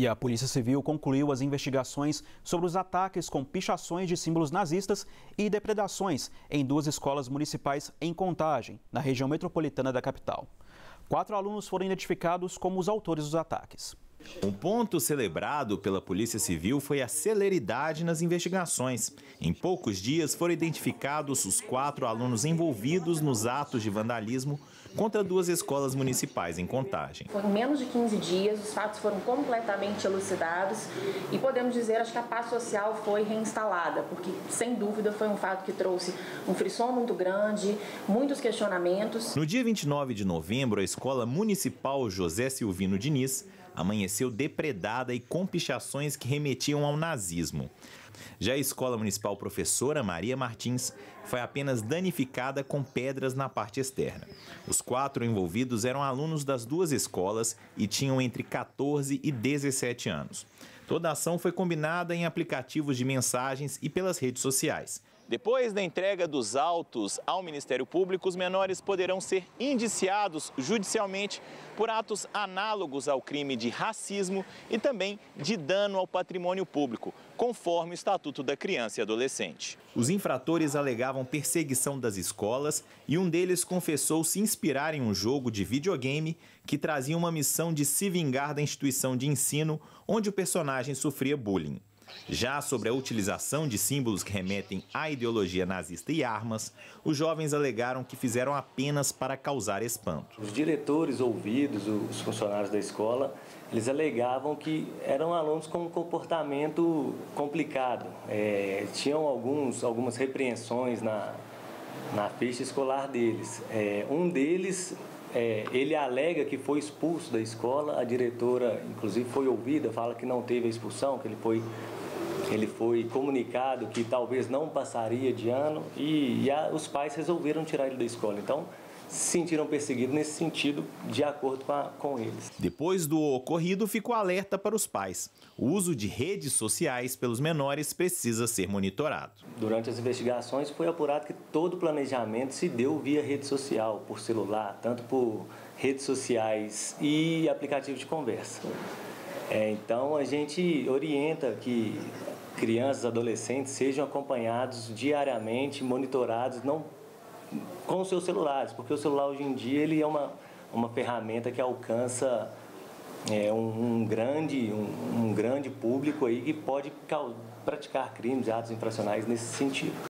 E a Polícia Civil concluiu as investigações sobre os ataques com pichações de símbolos nazistas e depredações em duas escolas municipais em Contagem, na região metropolitana da capital. Quatro alunos foram identificados como os autores dos ataques. Um ponto celebrado pela Polícia Civil foi a celeridade nas investigações. Em poucos dias foram identificados os quatro alunos envolvidos nos atos de vandalismo contra duas escolas municipais em Contagem. Em menos de 15 dias, os fatos foram completamente elucidados e podemos dizer, acho que a paz social foi reinstalada, porque sem dúvida foi um fato que trouxe um frisson muito grande, muitos questionamentos. No dia 29 de novembro, a Escola Municipal José Silvino Diniz amanheceu depredada e com pichações que remetiam ao nazismo. Já a Escola Municipal Professora Maria Martins foi apenas danificada com pedras na parte externa. Os quatro envolvidos eram alunos das duas escolas e tinham entre 14 e 17 anos. Toda a ação foi combinada em aplicativos de mensagens e pelas redes sociais. Depois da entrega dos autos ao Ministério Público, os menores poderão ser indiciados judicialmente por atos análogos ao crime de racismo e também de dano ao patrimônio público, conforme o Estatuto da Criança e Adolescente. Os infratores alegavam perseguição das escolas e um deles confessou se inspirar em um jogo de videogame que trazia uma missão de se vingar da instituição de ensino onde o personagem sofria bullying. Já sobre a utilização de símbolos que remetem à ideologia nazista e armas, os jovens alegaram que fizeram apenas para causar espanto. Os diretores ouvidos, os funcionários da escola, eles alegavam que eram alunos com um comportamento complicado. É, tinham alguns, algumas repreensões na, na ficha escolar deles. É, um deles é, ele alega que foi expulso da escola, a diretora, inclusive, foi ouvida, fala que não teve a expulsão, que ele foi ele foi comunicado que talvez não passaria de ano e, e a, os pais resolveram tirar ele da escola. Então, se sentiram perseguidos nesse sentido, de acordo com, a, com, eles. Depois do ocorrido, ficou alerta para os pais. O uso de redes sociais pelos menores precisa ser monitorado. Durante as investigações, foi apurado que todo o planejamento se deu via rede social, por celular, tanto por redes sociais e aplicativos de conversa. É, então, a gente orienta que crianças, adolescentes sejam acompanhados diariamente, monitorados, não com os seus celulares, porque o celular hoje em dia ele é uma, uma ferramenta que alcança é, um, um grande, um, um grande público aí que pode praticar crimes, atos infracionais nesse sentido.